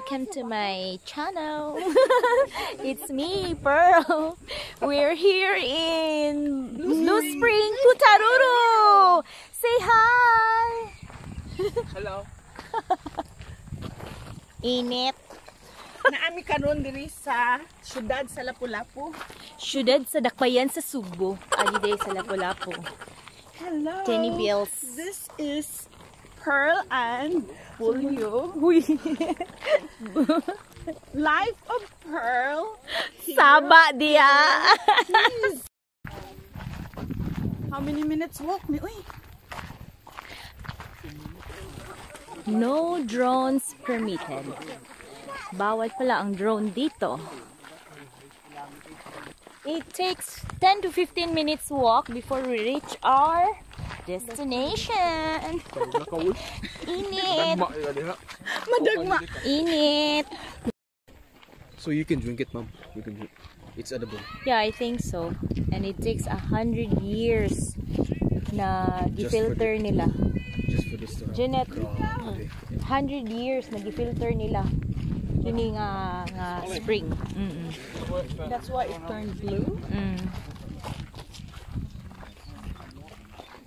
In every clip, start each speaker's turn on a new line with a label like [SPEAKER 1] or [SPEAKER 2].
[SPEAKER 1] welcome to my channel. it's me, Pearl. We're here in Blue Spring, Tutaruru. Say hi.
[SPEAKER 2] Hello.
[SPEAKER 1] Init.
[SPEAKER 2] Naami karon diri sa syudad sa Lapu-Lapu.
[SPEAKER 1] Syudad sa Dakbayan sa Subo. Aliday sa Lapu-Lapu.
[SPEAKER 2] Hello.
[SPEAKER 1] Tenny Bills.
[SPEAKER 2] This is Pearl and Julio. Life of Pearl.
[SPEAKER 1] Saba dia.
[SPEAKER 2] How many minutes walk? Uy.
[SPEAKER 1] No drones permitted. Bawal pala ang drone dito. It takes 10 to 15 minutes walk before we reach our destination. Init.
[SPEAKER 2] Madagma.
[SPEAKER 1] Init.
[SPEAKER 3] So you can drink it, ma'am. You can drink. It's edible.
[SPEAKER 1] Yeah, I think so. And it takes a hundred years na gifilter nila.
[SPEAKER 3] Just for this.
[SPEAKER 1] Janet,
[SPEAKER 3] grabe.
[SPEAKER 1] hundred years na gifilter nila. Kini nga, nga spring. Mm
[SPEAKER 2] That's why it turned blue.
[SPEAKER 1] Mm.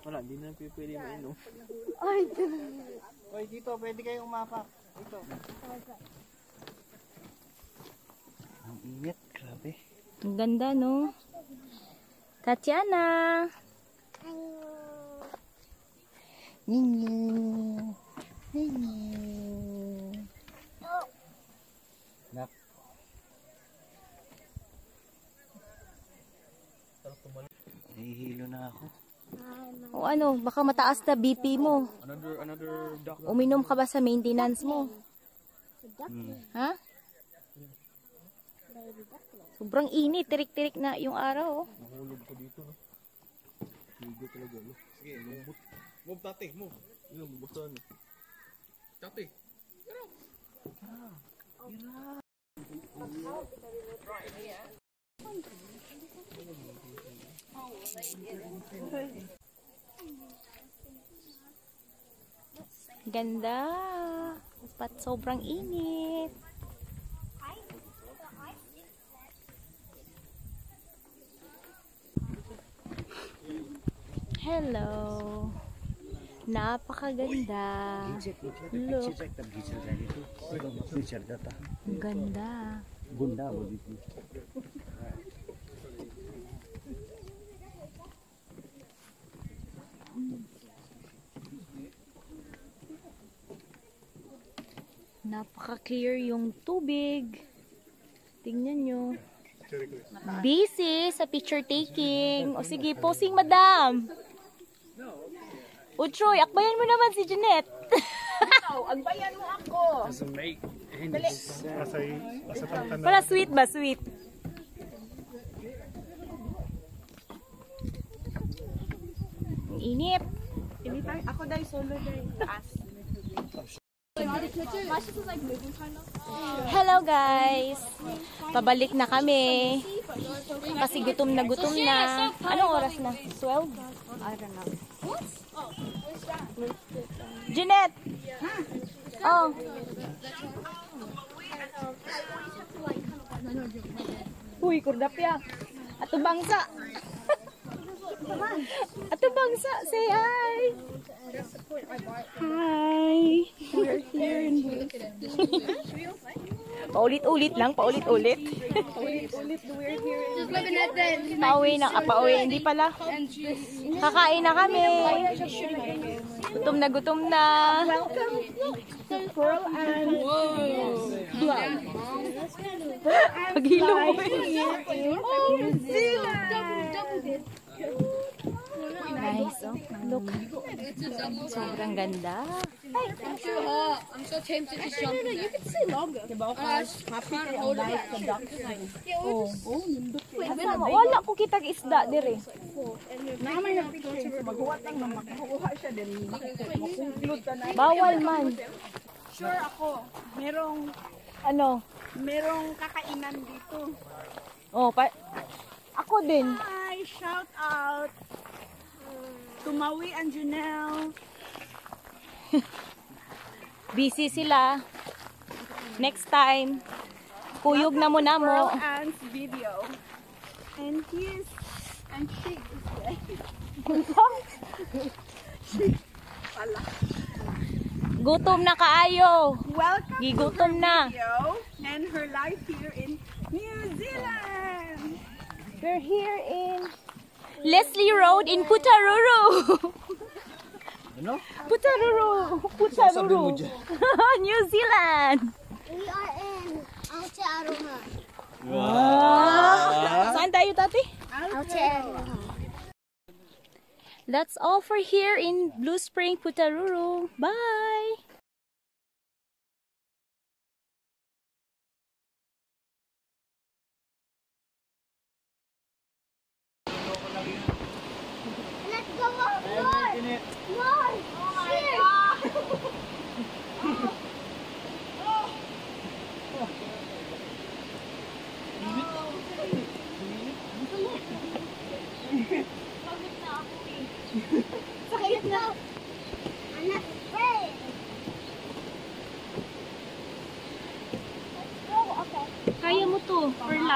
[SPEAKER 4] Wala, di na pipili mo inom.
[SPEAKER 5] Ay,
[SPEAKER 4] Oy, dito, pwede kayong umapak. Dito. Ang init, grabe.
[SPEAKER 1] Ang ganda, no? Tatiana!
[SPEAKER 4] Ninyo. Ninyo. Ako.
[SPEAKER 1] O ano, baka mataas na BP mo.
[SPEAKER 3] Another another duck.
[SPEAKER 1] Uminom ka ba sa maintenance mo? Ha? Sobrang init, tirik-tirik na yung araw. Oh.
[SPEAKER 3] Nahulog ko dito. No? Higo talaga. No? Sige, lambot. Move tate, move. Yun, bubustahan. Tate.
[SPEAKER 1] Ganda. Pat sobrang init. Hello. Napakaganda. Look. Ganda.
[SPEAKER 4] Gunda
[SPEAKER 1] Napaka-clear yung tubig. Tingnan nyo. Busy sa picture taking. O sige, posing madam. O Troy, akbayan mo naman si Jeanette.
[SPEAKER 2] Oh, agbayan mo ako.
[SPEAKER 1] Para sweet ba? Sweet.
[SPEAKER 2] Hindi tayo, ako dahil solo dahil taas.
[SPEAKER 1] Hello guys. Pabalik na kami. Kasi gutom na gutom na. Anong oras na? 12? I don't know. Jeanette! Oh. Uy, kurdapya. Ato bangsa. Ato bangsa, say hi. Hi. We're here in Paulit-ulit lang, paulit-ulit. Pauwi na, ah, pauwi, hindi pala. Kakain na kami. Gutom na gutom na.
[SPEAKER 2] Pearl and Blood.
[SPEAKER 1] Paghilo mo eh.
[SPEAKER 2] New Zealand.
[SPEAKER 1] Nice, oh. Look. Sobrang ganda.
[SPEAKER 5] I'm too hot. I'm so tempted to jump. No, no, you can stay longer.
[SPEAKER 2] Happy kayo live production.
[SPEAKER 1] Asama, wala ko kitag isda dire.
[SPEAKER 2] Namay na picture. Maghuwat lang na makakuha siya din. Makunclude ka na.
[SPEAKER 1] Bawal man.
[SPEAKER 2] Sure ako. Merong,
[SPEAKER 1] Ano?
[SPEAKER 2] merong kakainan dito.
[SPEAKER 1] Oh, pa ako din.
[SPEAKER 2] Hi, shout out. Tumawi and Janelle.
[SPEAKER 1] Busy sila. Next time, kuyog na mo na mo.
[SPEAKER 2] Ann's video. And he's, and she is there.
[SPEAKER 1] Gutom na kaayo.
[SPEAKER 2] Welcome
[SPEAKER 1] Gigutom
[SPEAKER 2] to her
[SPEAKER 1] na.
[SPEAKER 2] video and her life here in New Zealand.
[SPEAKER 1] We're here in Leslie Road in Putaruru.
[SPEAKER 3] Ano?
[SPEAKER 1] Putaruru. Putaruru. New Zealand.
[SPEAKER 5] We are in Aotearoa.
[SPEAKER 3] Wow.
[SPEAKER 1] Saan tayo, tati?
[SPEAKER 5] Aotearoa.
[SPEAKER 1] That's all for here in Blue Spring, Putaruru. Bye!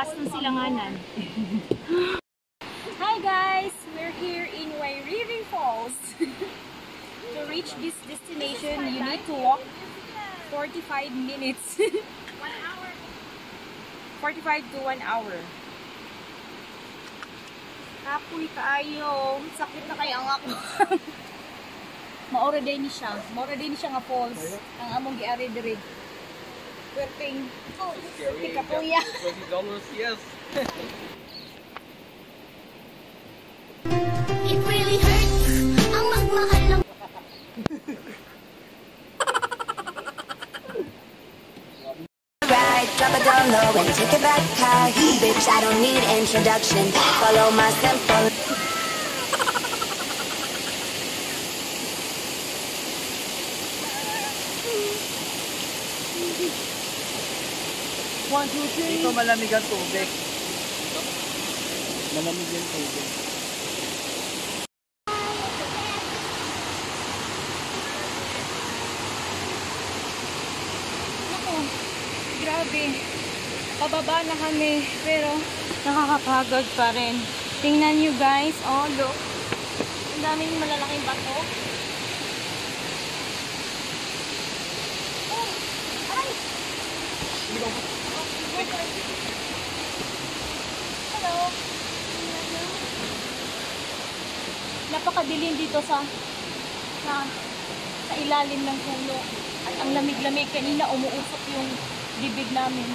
[SPEAKER 1] Last ng silanganan. Hi guys! We're here in Wairiri Falls. to reach this destination, you need to walk 45 minutes. 45 to 1 hour. Kapoy kaayo. Sakit na kaya ang ako. Maura din siya. Maura din siya nga falls. Ang among giari diri. Perting. Tika po ya.
[SPEAKER 3] yes.
[SPEAKER 5] It really hurts. Ang magmahal ng
[SPEAKER 6] Right, drop it down low and take it back high. Bitch, I don't need introduction. Follow my simple.
[SPEAKER 3] Ito malamig ang tubig. Malamig yung tubig.
[SPEAKER 1] Ako, grabe. Pababa na kami, pero nakakapagod pa rin. Tingnan nyo guys, oh look. Ang daming malalaking bato. Oh, aray! Hello. Napakadilim dito sa sa sa ilalim ng puno. At ang lamig-lamig kanina umuusok yung bibig namin.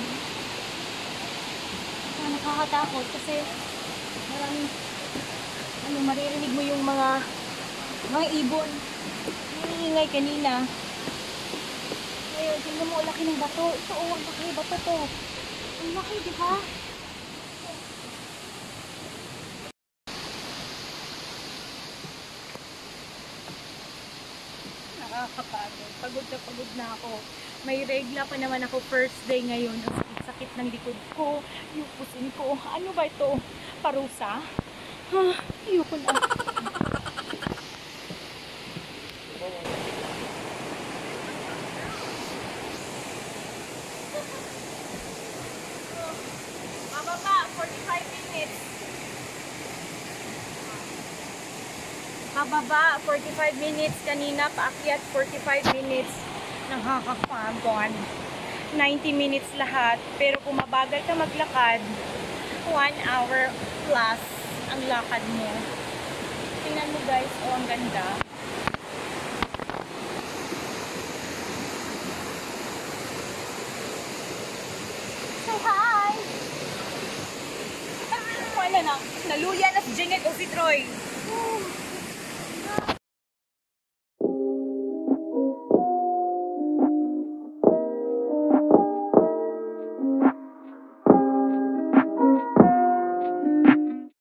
[SPEAKER 1] Kaya nakakatakot kasi maraming ano, maririnig mo yung mga mga ibon. Nangiingay kanina. Ngayon, tingnan mo, laki ng bato. Ito, oh, laki bato to. Ang laki, di ba? nakakapagod. Pagod na pagod na ako. May regla pa naman ako first day ngayon. Ang sakit-sakit ng likod ko. Yung pusin ko. Ano ba ito? Parusa? Ah, ayoko na. Mababa, 45 minutes. Pababa, 45 minutes. Kanina, paakyat, 45 minutes. Nakakapagod. 90 minutes lahat. Pero kung mabagal ka maglakad, 1 hour plus ang lakad mo. Tingnan mo guys, oh ang ganda. Hi! Wala na. Naluya na si Janet o si Troy.